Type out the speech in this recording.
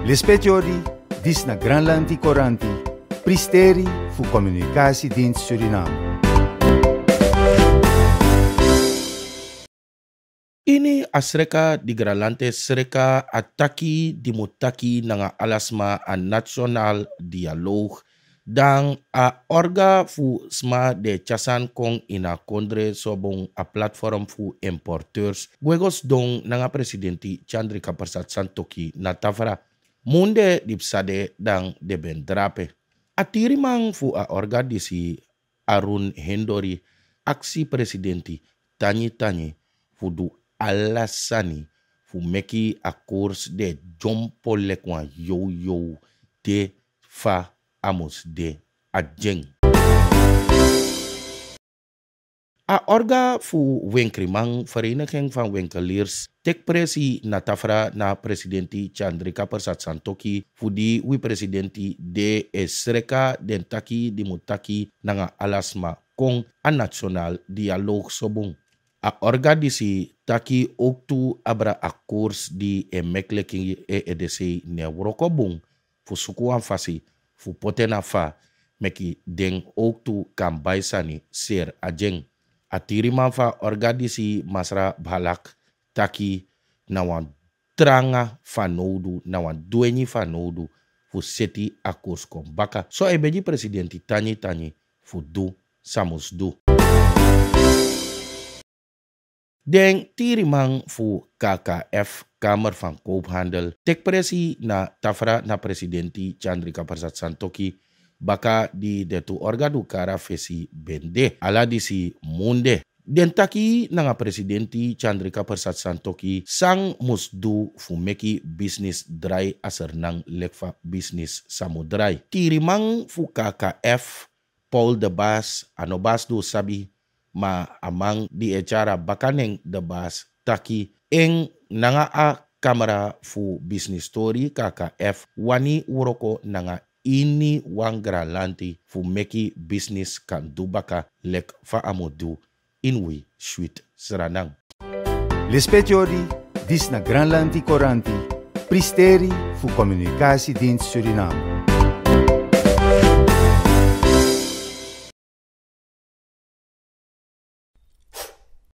Lispetiori, dis na Granlandi Coranti, Pristeri fu Communicatiedienst Suriname. Ini asreka di Gralante sereka ataki dimutaki nanga alasma a national dialoog dan a orga fu sma de chasan kong ina kondre sobong a platform fu importeurs. Gwegos dong nanga presidenti Chandrika Persat Santoki na tafra munde dipsade dan de bendrape. A tirimang fu a orga disi Arun Hendori aksi presidenti tanyi-tanyi fudu alasani fu meki a de jompo lekwa yo yo de fa amos de a jeng. A orga fu wenkrimang vereniging van winkeliers tek presi na tafra na presidenti Chandrika Persat Santoki fu di wi presidenti de esreka den taki di mutaki nanga alasma kong a national dialoog sobong. A orga disi taki ook tu abra a koers di e mekleki e edc ne wroko bung fu suku fasi fu potena fa meki den ook tu kan baisani ser a. A tiri man fa orga disi masra balak taki na wan tranga fa noudu na wan duenyi fa noudu fu seti a koers kon baka. So e beji presidenti tanyi tanyi fu du samus du. Den tirimang fu KKF Kamer van Koophandel tek presi na tafra na presidenti Chandrika Persat Santoki baka di detu orgadu kara fesi bende ala disi munde Den taki nanga presidenti Chandrika Persat Santoki sang musdu fu meki business dry aser nang lekfa business samudrai. Tirimang fu KKF Paul de Bas ano bas du sabi ma amang di acara bakaneng de bas taki eng nanga a kamera fu business story KKF wani uroko nanga ini wangra lanti fu meki business kan dubaka lek fa amodu inwi sweet seranang. Lispetiori, dis na Granlandi Coranti, Pristeri fu Communicatiedienst Suriname.